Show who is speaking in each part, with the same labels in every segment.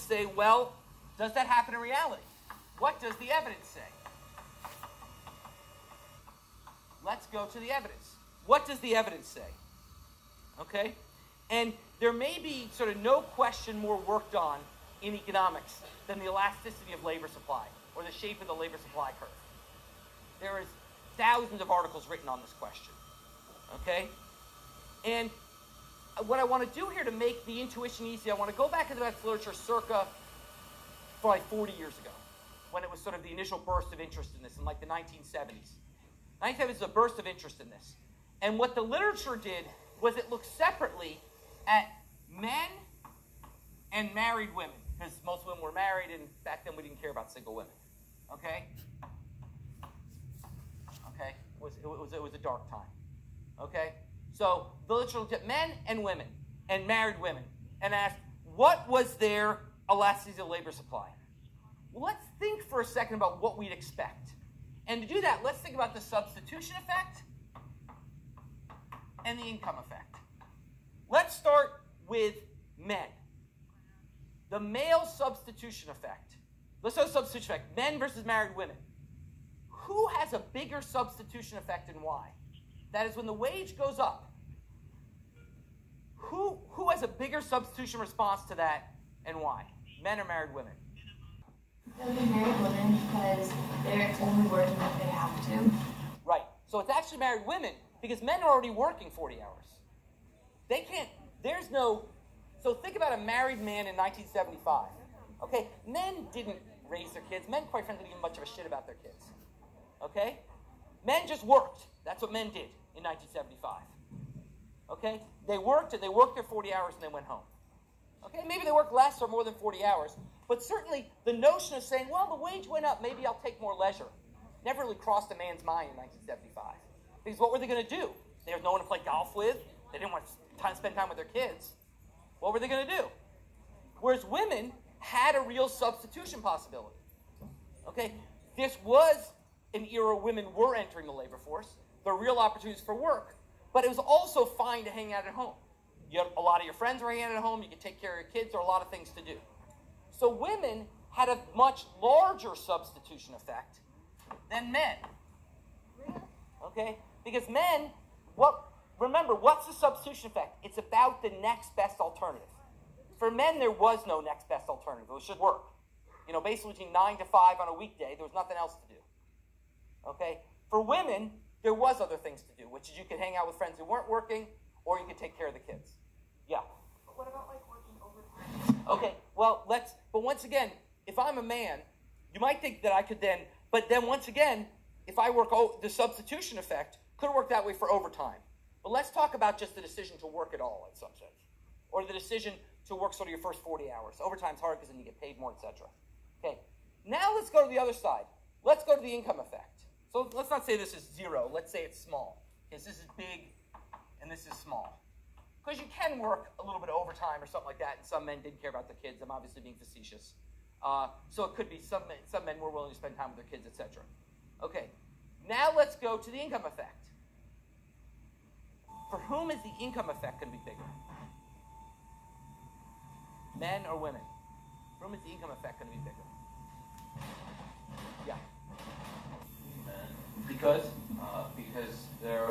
Speaker 1: say, well, does that happen in reality? What does the evidence say? Let's go to the evidence. What does the evidence say? Okay? And there may be sort of no question more worked on in economics than the elasticity of labor supply or the shape of the labor supply curve. There is thousands of articles written on this question. Okay? And what I want to do here to make the intuition easy, I want to go back into that literature circa probably 40 years ago, when it was sort of the initial burst of interest in this, in like the 1970s. 1970s is a burst of interest in this. And what the literature did was it looked separately at men and married women, because most women were married, and back then we didn't care about single women. Okay? Okay? It was, it was, it was a dark time. Okay? So the literature looked at men and women and married women and asked, what was their elasticity of labor supply? Well, let's think for a second about what we'd expect. And to do that, let's think about the substitution effect and the income effect. Let's start with men. The male substitution effect. Let's with substitution effect. Men versus married women. Who has a bigger substitution effect and why? That is when the wage goes up. Who, who has a bigger substitution response to that and why? Men or married women?
Speaker 2: They'll be married women because they're only working if they have to.
Speaker 1: Right. So it's actually married women because men are already working 40 hours. They can't, there's no, so think about a married man in 1975. Okay? Men didn't raise their kids. Men, quite frankly, didn't give much of a shit about their kids. Okay? Men just worked. That's what men did in 1975. Okay? They worked and they worked their 40 hours and they went home. Okay? Maybe they worked less or more than 40 hours, but certainly the notion of saying, well, the wage went up, maybe I'll take more leisure, never really crossed a man's mind in 1975. Because what were they going to do? They had no one to play golf with. They didn't want to spend time with their kids. What were they going to do? Whereas women had a real substitution possibility. Okay? This was an era women were entering the labor force. The real opportunities for work. But it was also fine to hang out at home. You had, a lot of your friends were hanging out at home. You could take care of your kids. There are a lot of things to do. So women had a much larger substitution effect than men. Okay? Because men, what remember, what's the substitution effect? It's about the next best alternative. For men, there was no next best alternative. It was just work. You know, basically between nine to five on a weekday, there was nothing else to do. Okay? For women, there was other things to do, which is you could hang out with friends who weren't working, or you could take care of the kids. Yeah.
Speaker 2: But what about like working overtime?
Speaker 1: Okay, well, let's, but once again, if I'm a man, you might think that I could then, but then once again, if I work oh, the substitution effect, could work that way for overtime. But let's talk about just the decision to work at all in some sense, or the decision to work sort of your first 40 hours. Overtime's hard because then you get paid more, etc. Okay, now let's go to the other side. Let's go to the income effect. So let's not say this is zero. Let's say it's small, because this is big and this is small. Because you can work a little bit of overtime or something like that, and some men didn't care about their kids. I'm obviously being facetious. Uh, so it could be some men, some men were willing to spend time with their kids, etc. Okay, now let's go to the income effect. For whom is the income effect going to be bigger? Men or women? For whom is the income effect going to be bigger?
Speaker 3: Because uh, because they're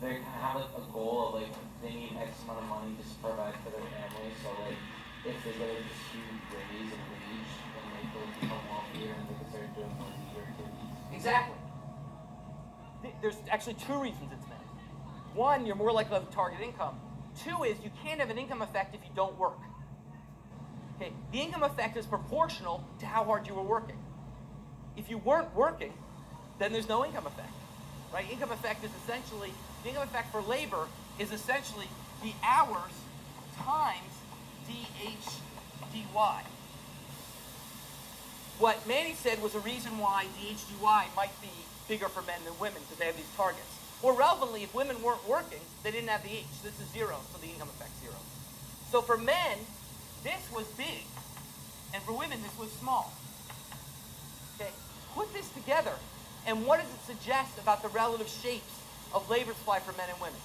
Speaker 3: they have a goal of like they need X amount of money to provide for their family. So like if they get like this huge raise in wage, then they will become wealthier and they can start doing more leisure activities.
Speaker 1: Exactly. There's actually two reasons it's men. One, you're more likely to have target income. Two is you can't have an income effect if you don't work. Okay, the income effect is proportional to how hard you were working. If you weren't working, then there's no income effect. Right? Income effect is essentially the income effect for labor is essentially the hours times DHDY. What Manny said was a reason why DHDY might be bigger for men than women because they have these targets. More relevantly, if women weren't working, they didn't have the H. This is zero, so the income effect zero. So for men, this was big, and for women, this was small. Okay, put this together, and what does it suggest about the relative shapes of labor supply for men and women?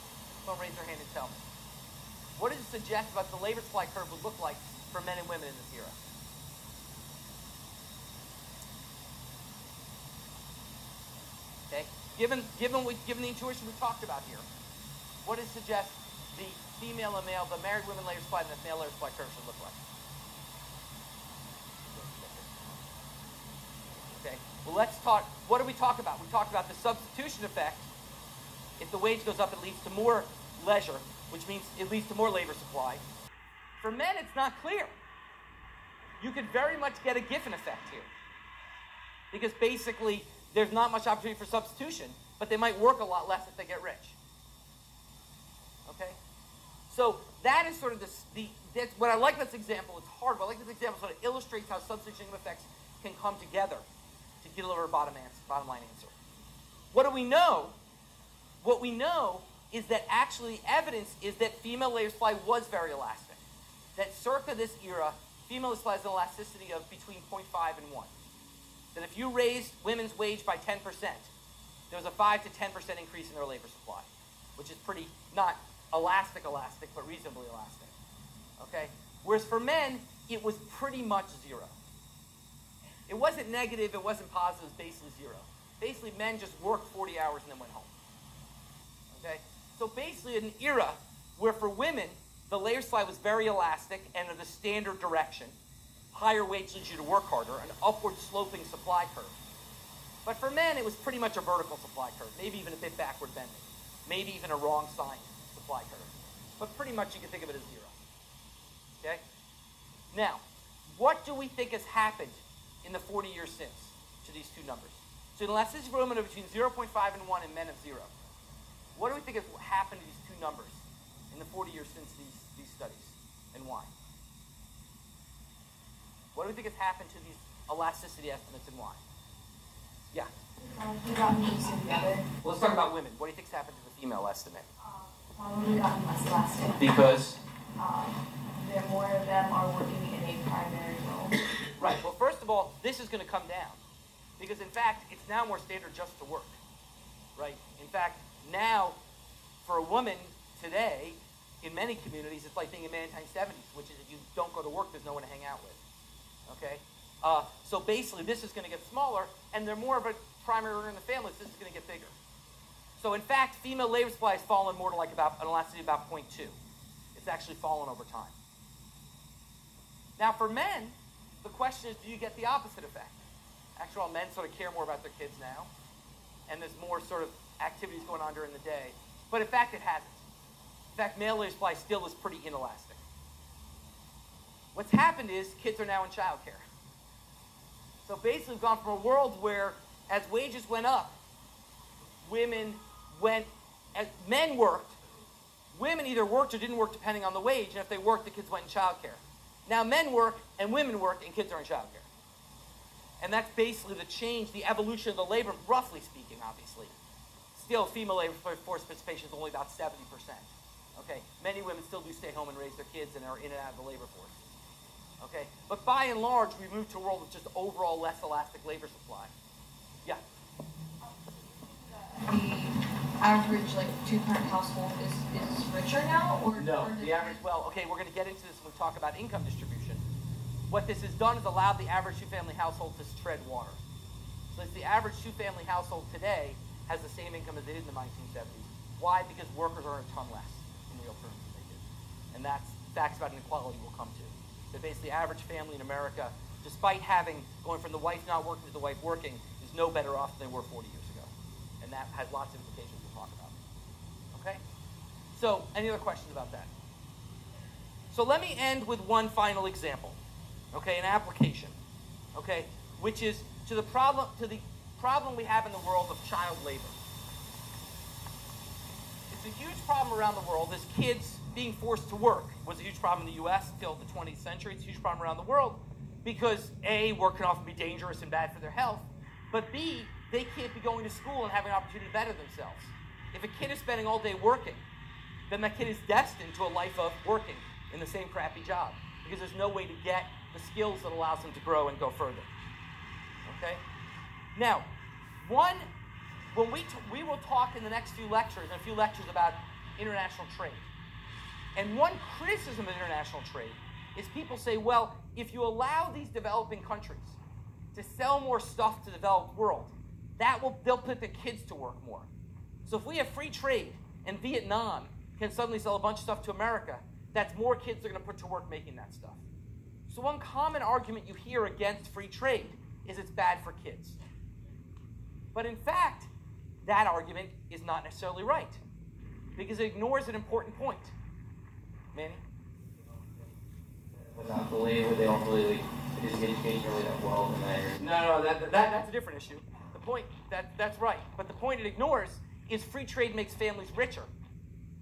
Speaker 1: Someone raise your hand and tell me. What does it suggest about the labor supply curve would look like for men and women in this era? Okay. Given, given, we, given the intuition we talked about here, what does it suggest the female and male, the married women labor supply and the male labor supply curve should look like? Well, let's talk. What do we talk about? We talked about the substitution effect. If the wage goes up, it leads to more leisure, which means it leads to more labor supply. For men, it's not clear. You could very much get a Giffen effect here. Because basically, there's not much opportunity for substitution, but they might work a lot less if they get rich. Okay? So that is sort of the, the that's, what I like this example. It's hard, but I like this example sort of illustrates how substitution effects can come together to deliver a bottom, answer, bottom line answer. What do we know? What we know is that actually evidence is that female labor supply was very elastic. That circa this era, female supply has an elasticity of between 0.5 and 1. That if you raised women's wage by 10%, there was a 5 to 10% increase in their labor supply, which is pretty, not elastic elastic, but reasonably elastic. Okay? Whereas for men, it was pretty much zero. It wasn't negative, it wasn't positive, it was basically zero. Basically, men just worked 40 hours and then went home. Okay? So basically, an era where for women, the labor supply was very elastic and the standard direction. Higher wage leads you to work harder, an upward sloping supply curve. But for men, it was pretty much a vertical supply curve, maybe even a bit backward bending, maybe even a wrong sign supply curve. But pretty much you can think of it as zero. Okay? Now, what do we think has happened in the 40 years since to these two numbers? So in the elasticity for women of between 0.5 and 1 and men of 0. What do we think has happened to these two numbers in the 40 years since these, these studies, and why? What do we think has happened to these elasticity estimates and why? Yeah.
Speaker 2: Um, we got mixed together.
Speaker 1: Well, let's talk about women. What do you think's happened to the female estimate?
Speaker 2: Probably gotten less elastic.
Speaker 1: Because
Speaker 2: Um, there more of them are working in a primary role.
Speaker 1: Right. Well, all, this is going to come down because, in fact, it's now more standard just to work. Right. In fact, now for a woman today, in many communities, it's like being a man in the 1970s, which is if you don't go to work, there's no one to hang out with. Okay. Uh, so basically, this is going to get smaller, and they're more of a primary earner in the family. So this is going to get bigger. So in fact, female labor supply has fallen more to like about an elasticity about 0.2. It's actually fallen over time. Now for men, the question is, do you get the opposite effect? After all, men sort of care more about their kids now, and there's more sort of activities going on during the day. But in fact, it hasn't. In fact, male labor supply still is pretty inelastic. What's happened is kids are now in childcare. So basically, we've gone from a world where, as wages went up, women went, as men worked, women either worked or didn't work depending on the wage, and if they worked, the kids went in childcare. Now men work and women work and kids are in childcare. And that's basically the change, the evolution of the labor, roughly speaking, obviously. Still, female labor force participation is only about 70%. Okay, many women still do stay home and raise their kids and are in and out of the labor force. Okay, but by and large, we moved to a world with just overall less elastic labor supply. Yeah.
Speaker 2: Average like two parent household is, is richer now or
Speaker 1: No,
Speaker 2: or
Speaker 1: the average, well, okay, we're going to get into this when we talk about income distribution. What this has done is allowed the average two-family household to tread water. So it's the average two-family household today has the same income as they did in the 1970s. Why? Because workers earn a ton less in real terms than they did. And that's facts about inequality we'll come to. That basically the average family in America, despite having, going from the wife not working to the wife working, is no better off than they were 40 years ago. And that has lots of implications we'll talk about. Okay? So, any other questions about that? So let me end with one final example, okay, an application, okay, which is to the problem to the problem we have in the world of child labor. It's a huge problem around the world. As kids being forced to work was a huge problem in the U.S. until the 20th century. It's a huge problem around the world because a work can often be dangerous and bad for their health, but b they can't be going to school and having an opportunity to better themselves. If a kid is spending all day working, then that kid is destined to a life of working in the same crappy job because there's no way to get the skills that allows them to grow and go further. Okay? Now, one, when we, t- we will talk in the next few lectures, in a few lectures about international trade. And one criticism of international trade is people say, well, if you allow these developing countries to sell more stuff to the developed world, that will they'll put the kids to work more. So if we have free trade and Vietnam can suddenly sell a bunch of stuff to America, that's more kids they're going to put to work making that stuff. So one common argument you hear against free trade is it's bad for kids. But in fact, that argument is not necessarily right because it ignores an important point. Manny?
Speaker 3: Monopoly, they don't really, is education really that well?
Speaker 1: No, no, that, that, that's a different issue. The point, that, that's right. But the point it ignores is free trade makes families richer.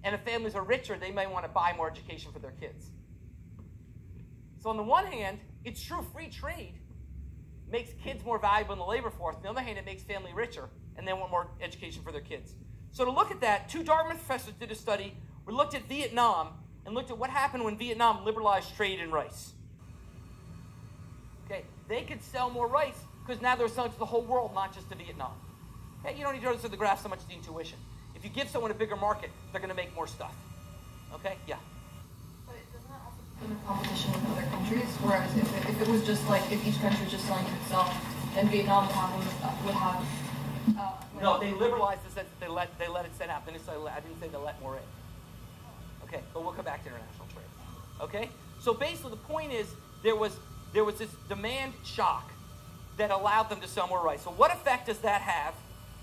Speaker 1: And if families are richer, they may want to buy more education for their kids. So, on the one hand, it's true free trade makes kids more valuable in the labor force. On the other hand, it makes family richer and they want more education for their kids. So, to look at that, two Dartmouth professors did a study. We looked at Vietnam and looked at what happened when Vietnam liberalized trade in rice. Okay, they could sell more rice because now they're selling to the whole world, not just to Vietnam. Okay, you don't need to understand the graph so much as the intuition. If you give someone a bigger market, they're going to make more stuff. Okay, yeah.
Speaker 2: But doesn't that also put them in competition with other countries? Whereas if it, if it was just like if each country was just selling to itself, then Vietnam would have would have. Uh,
Speaker 1: No, they liberalized the sense that they let they let it set out. Then it's, I didn't say they let more in. Okay, but we'll come back to international trade. Okay, so basically the point is there was there was this demand shock that allowed them to sell more rice. So what effect does that have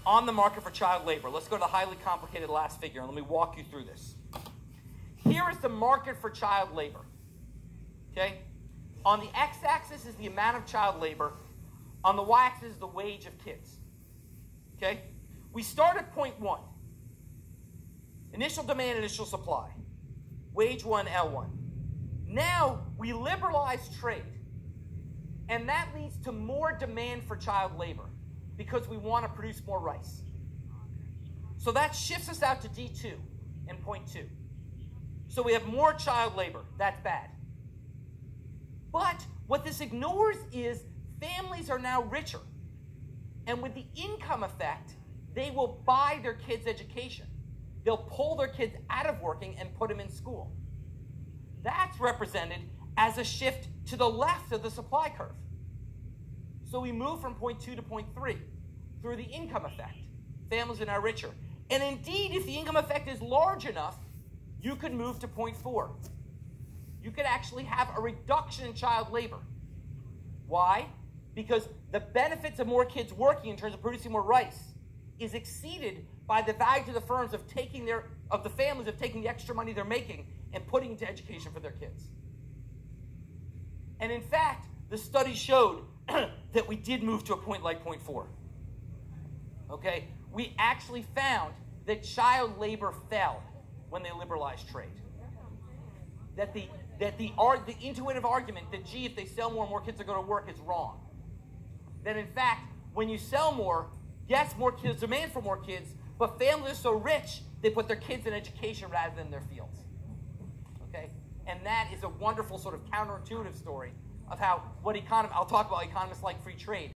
Speaker 1: on the market for child labor? Let's go to the highly complicated last figure and let me walk you through this. Here is the market for child labor. Okay? On the x-axis is the amount of child labor. On the y-axis is the wage of kids. Okay? We start at point one. Initial demand, initial supply. Wage one, L1. Now we liberalize trade. And that leads to more demand for child labor because we want to produce more rice. So that shifts us out to D2 and point two. So we have more child labor. That's bad. But what this ignores is families are now richer. And with the income effect, they will buy their kids' education. They'll pull their kids out of working and put them in school. That's represented as a shift to the left of the supply curve. So we move from point two to point three through the income effect. Families are now richer. And indeed, if the income effect is large enough, you could move to point four. You could actually have a reduction in child labor. Why? Because the benefits of more kids working in terms of producing more rice is exceeded by the value to the firms of taking their of the families of taking the extra money they're making and putting into education for their kids. And in fact, the study showed that we did move to a point like point four. Okay? We actually found that child labor fell when they liberalized trade. That the that the art the intuitive argument that gee, if they sell more, more kids are going to work is wrong. That in fact, when you sell more, yes, more kids demand for more kids, but families are so rich they put their kids in education rather than their fields. Okay? And that is a wonderful sort of counterintuitive story of how what economists I'll talk about economists like free trade,